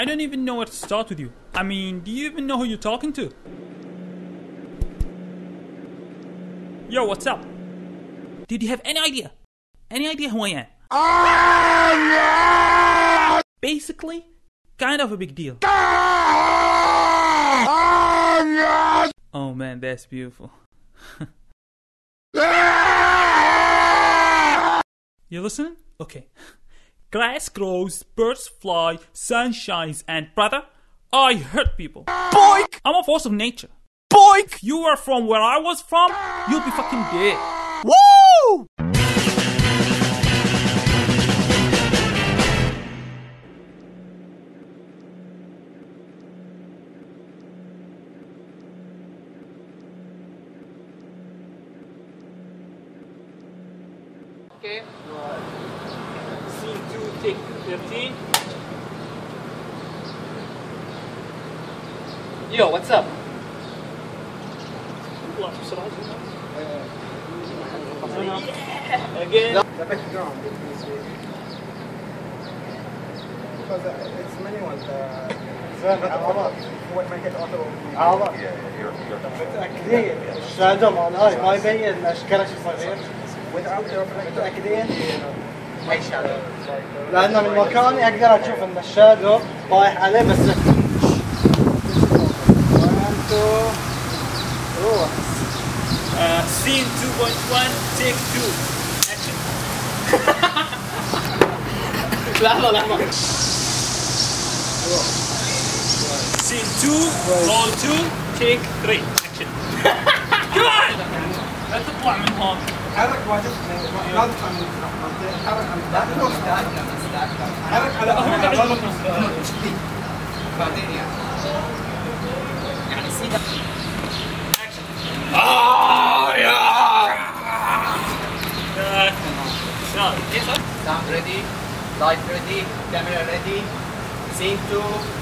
I don't even know where to start with you. I mean, do you even know who you're talking to? Yo, what's up? Did you have any idea? Any idea who I am? Basically, kind of a big deal. Oh man, that's beautiful. you listening? Okay. Grass grows, birds fly, sun shines, and brother, I hurt people. Boink! I'm a force of nature. Boink! If you were from where I was from, you'll be fucking dead. Woo! Okay. Scene 2, take 13. Yo, what's up? Again. The background is easy. Because uh, it's manual. The عضلات هو ما كانت اوتو عضلات متاكدين الشهادة مال هاي ما يبين اشكاله شو صغير without the reflector متاكدين اي شادو لأن من مكاني أقدر أشوف ان الشادو طايح عليه بس Uh, scene 2.1, take 2. Action. لحظة لحظة Scene 2, roll 2, take 3. Action. Come on! لا تطلع من هون. حرك واجب لا تطلع من المنطقة حرك على حرك على هو قاعد يضرب بعدين يعني يعني سيدا يلا. Sound ready, light ready, camera ready, scene 2,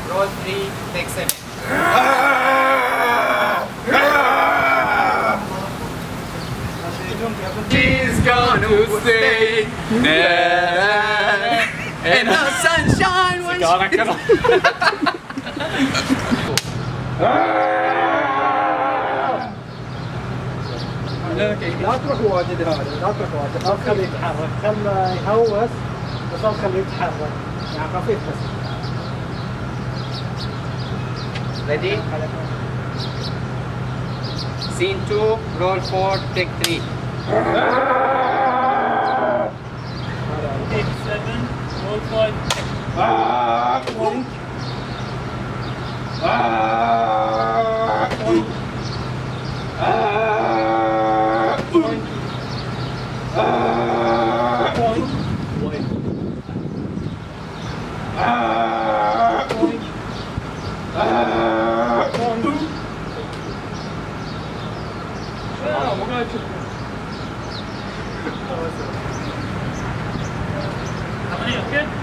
roll 3, take 7 There in the sunshine when لا تروح واجد هذا لا تروح واجد لا تخليه يتحرك خله يهوس بس لا تخليه يتحرك يعني خفيف بس Ready? Scene 2, roll 4, take 3 เลยปากผมปาก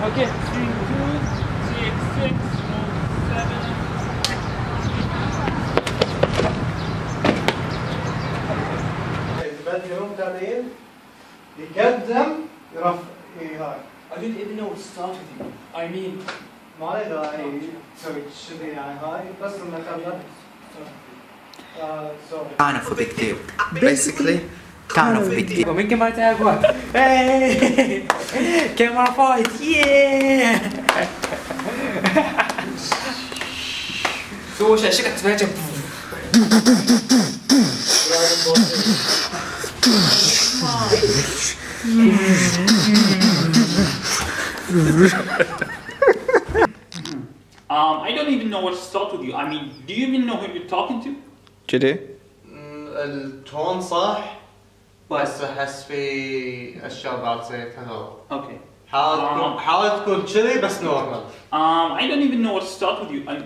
Okay? Okay. Scene 2, take 6, roll 7. يبدلون تمرين يقدم يرفع إيه هاي I didn't even know what to start with you. I mean, ما له داعي تسوي كذي يعني هاي بس انك قبل آه، سوري kind of a big deal. Basically, kind of a big deal. ومين كمان تاكل؟ كاميرا فايت ياه سووا شاشة تفاجئ um, I don't even know where to start with you. I mean, do you even know who you're talking to? كذي التون صح بس احس في اشياء بعد زيتها Okay. حاول تكون حاول تكون كذي بس نورمال Um, I don't even know where to start with you. I,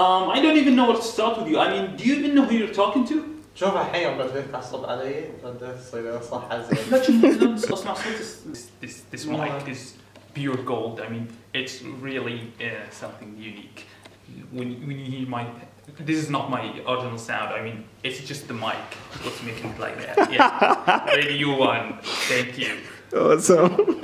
um, I don't even know where to start with you. I mean, do you even know who you're talking to? شوف الحين بديت تعصب علي بديت تصير صح حزين لا شوف لا اسمع صوت this this this mic is pure gold. I mean, it's really uh, something unique. When when you hear my this is not my original sound. I mean, it's just the mic what's making it like that. Yeah, Radio One. Thank you. awesome